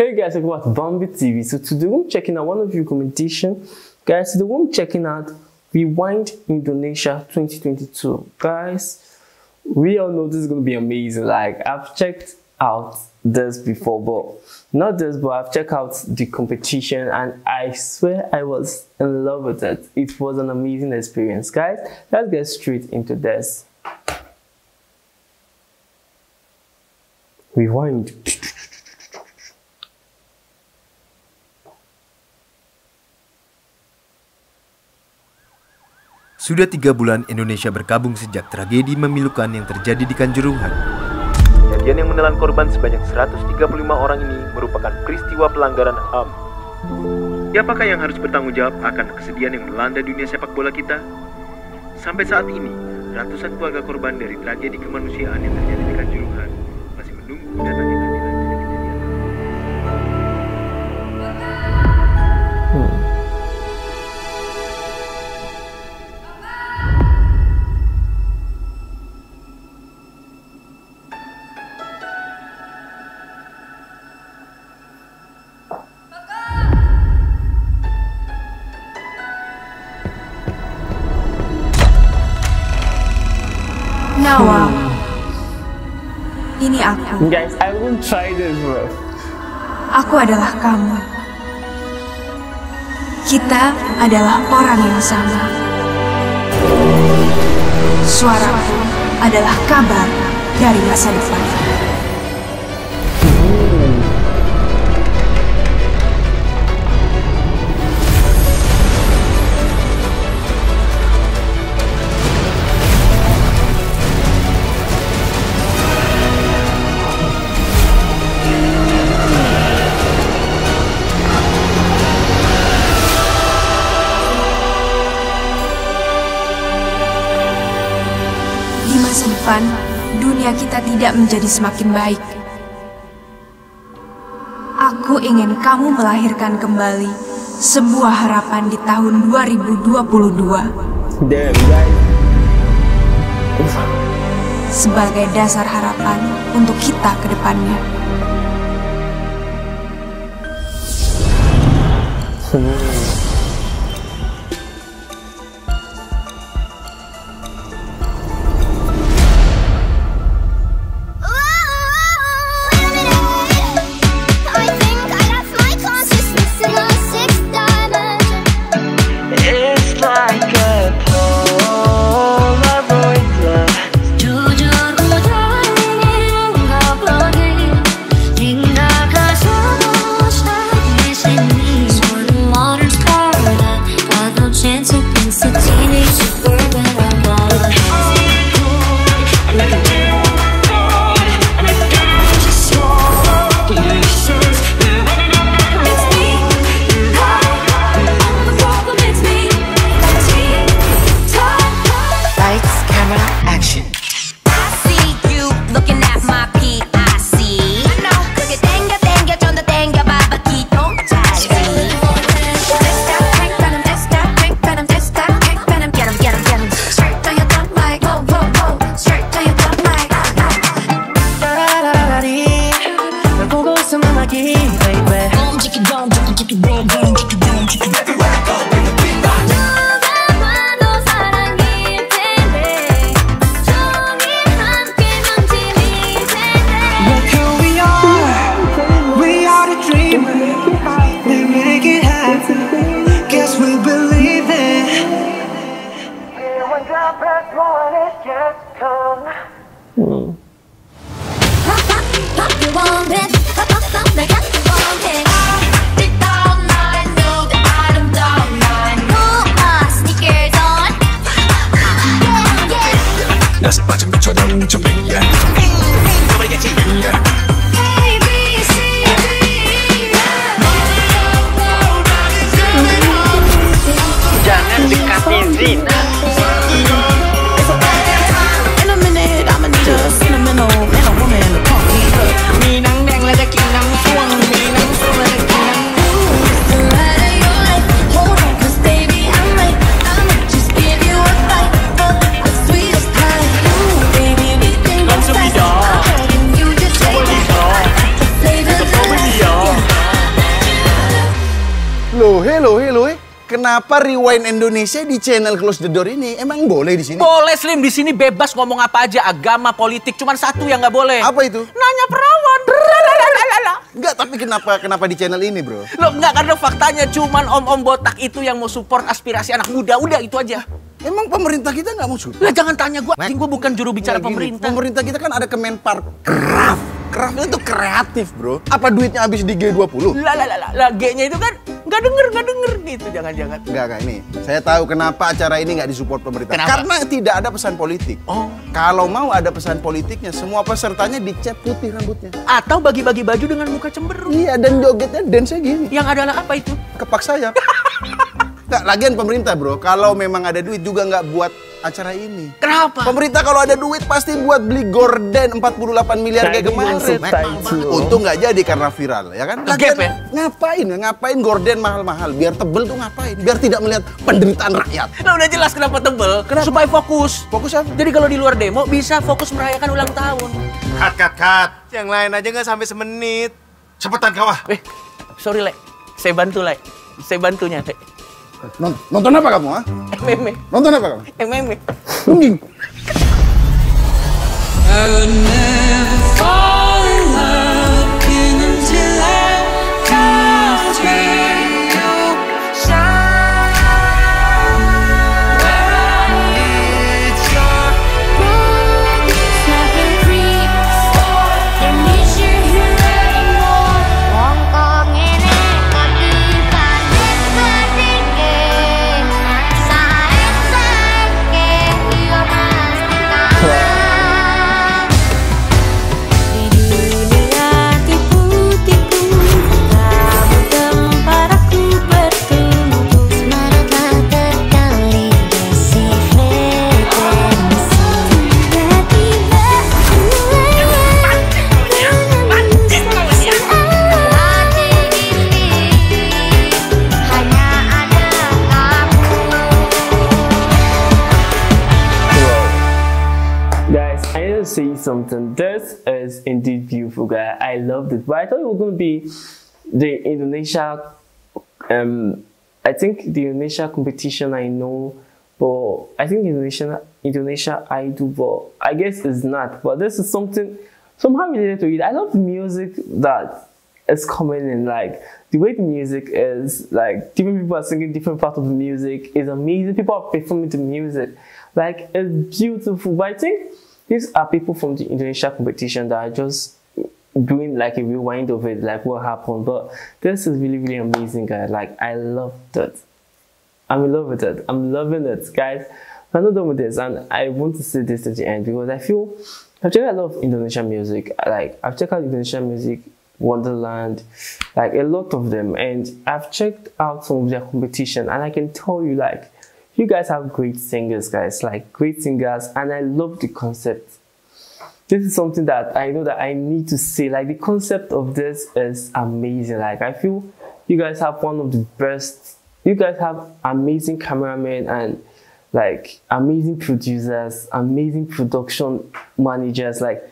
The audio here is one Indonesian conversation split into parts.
Hey guys, it's what Bambi TV. So today we're checking out one of your recommendation. Guys, today we're checking out Rewind Indonesia 2022. Guys, we all know this is gonna be amazing. Like I've checked out this before, but not this, but I've checked out the competition and I swear I was in love with it. It was an amazing experience. Guys, let's get straight into this. Rewind. Sudah tiga bulan Indonesia berkabung sejak tragedi memilukan yang terjadi di Kanjuruhan. Kejadian yang menelan korban sebanyak 135 orang ini merupakan peristiwa pelanggaran HAM. Siapakah yang harus bertanggung jawab akan kesedihan yang melanda dunia sepak bola kita? Sampai saat ini, ratusan keluarga korban dari tragedi kemanusiaan yang terjadi di Kanjuruhan. Ini aku. Guys, I won't try this, bro. Aku adalah kamu. Kita adalah orang yang sama. Suaraku adalah kabar dari masa depan. depan, dunia kita tidak menjadi semakin baik. Aku ingin kamu melahirkan kembali sebuah harapan di tahun 2022. Damn, Sebagai dasar harapan untuk kita ke depannya. Hmm. kenapa Rewind Indonesia di channel Close the Door ini emang boleh di sini? Boleh Slim, di sini bebas ngomong apa aja, agama, politik, cuman satu yang nggak boleh. Apa itu? Nanya perawan. Enggak, tapi kenapa kenapa di channel ini, Bro? lo nggak karena faktanya cuman om-om botak itu yang mau support aspirasi anak muda, udah itu aja. Emang pemerintah kita nggak mau support? Lah jangan tanya gua, anjing gua bukan juru bicara pemerintah. Pemerintah kita kan ada Kemenpar Kemenparkraf. Craftnya itu kreatif bro. Apa duitnya habis di G20? Lah lah lah lah G-nya itu kan nggak denger nggak denger gitu jangan-jangan. Nggak nggak ini. Saya tahu kenapa acara ini nggak disupport pemerintah. Kenapa? Karena tidak ada pesan politik. Oh. Kalau mau ada pesan politiknya, semua pesertanya dicat putih rambutnya. Atau bagi-bagi baju dengan muka cemberut. Iya dan jogetnya dance gini. Yang adalah apa itu? Kepak saya Nggak, lagian pemerintah bro, kalau memang ada duit juga nggak buat acara ini. Kenapa? Pemerintah kalau ada duit pasti buat beli gorden 48 miliar kayak kemarin. Eh, untung nggak jadi karena viral, ya kan? Lagian, ya? ngapain? Ya? Ngapain gorden mahal-mahal? Biar tebel tuh ngapain? Biar tidak melihat penderitaan rakyat. Nah udah jelas kenapa tebel, kenapa? supaya fokus. Fokus apa? Jadi kalau di luar demo bisa fokus merayakan ulang tahun. Kat kat kat. Yang lain aja nggak sampai semenit. Cepetan kawah. Eh, sorry, Lek. Saya bantu, Lek. Saya bantunya, Lek. No, no te nos pagamos, ah Es meme. No te nos pagamos. Es meme. I would this is indeed beautiful, guy. I loved it. But I thought it was going to be the Indonesia. Um, I think the Indonesia competition I know, but I think Indonesia Indonesia I do, but I guess it's not. But this is something somehow related to it. I love the music that is coming in, like the way the music is, like different people are singing different parts of the music is amazing. People are performing the music, like it's beautiful. But I think these are people from the Indonesia competition that are just doing like a rewind of it, like what happened. But this is really, really amazing, guys. Like, I love that. I'm in love with it. I'm loving it, guys. I'm not done with this, and I want to see this to the end because I feel I've checked a lot of Indonesian music. Like, I've checked out Indonesian music, Wonderland, like a lot of them, and I've checked out some of their competition, and I can tell you, like, you guys have great singers, guys, like great singers, and I love the concept. This is something that I know that I need to say. Like the concept of this is amazing. Like I feel you guys have one of the best. You guys have amazing cameramen and like amazing producers, amazing production managers. Like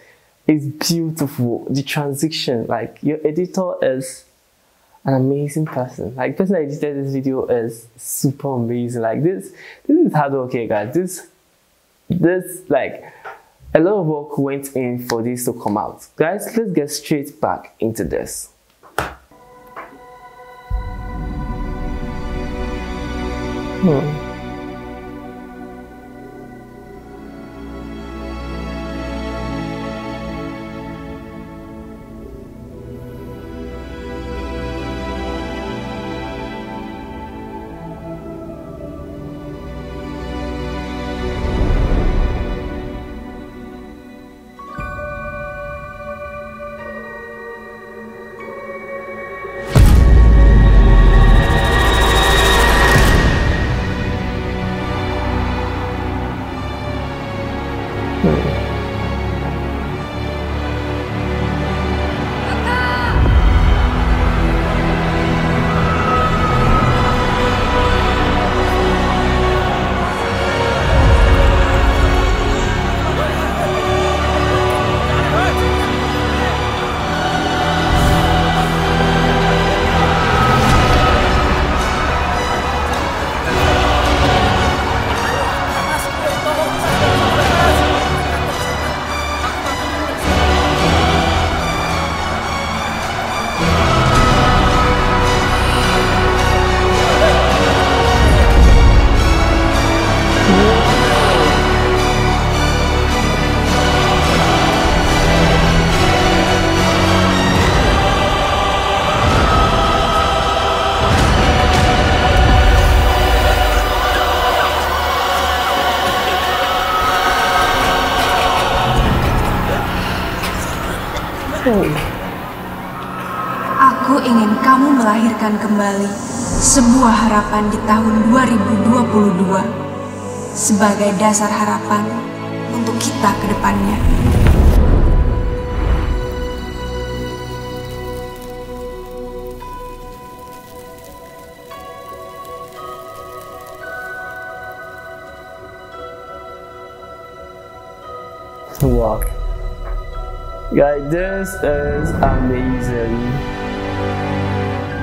it's beautiful. The transition, like your editor is an amazing person. Like the person that edited this video is super amazing. Like this, this is hard work guys. This, this like a lot of work went in for this to come out. Guys, let's get straight back into this. Hmm. menyalakan kembali sebuah harapan di tahun 2022 sebagai dasar harapan untuk kita ke depannya. Walk. Guys, this is amazing.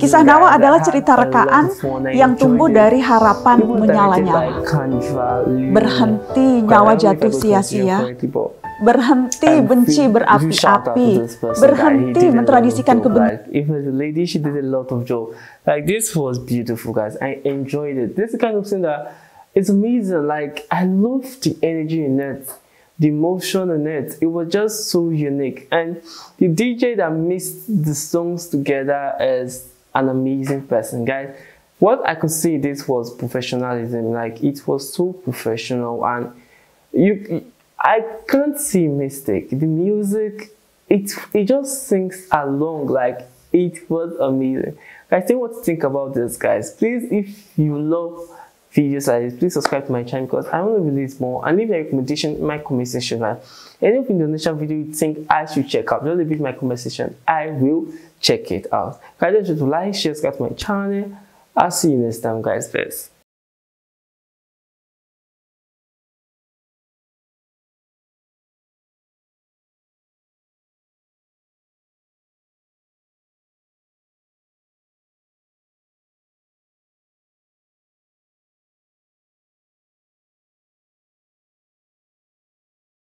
Kisah Nawa adalah cerita rekaan yang tumbuh dari harapan menyala-nyala. Berhenti nyawa jatuh sia-sia. Berhenti benci berapi-api. Berhenti mentradisikan kebenaran. it's amazing. Like I love the energy in it. the motion on it. It was just so unique. And the DJ that mixed the songs together is an amazing person, guys. What I could see this was professionalism. Like it was so professional, and you, I can't see mistake. The music, it it just sings along. Like it was amazing. I think what to think about this, guys. Please, if you love videos like this, please subscribe to my channel because I want to release more and leave a recommendation in my comment section. Right? Any of donation video you think I should check out, just leave it in my comment section. I will check it out. Guys, don't forget to like, share, subscribe to my channel. I'll see you next time, guys. Peace.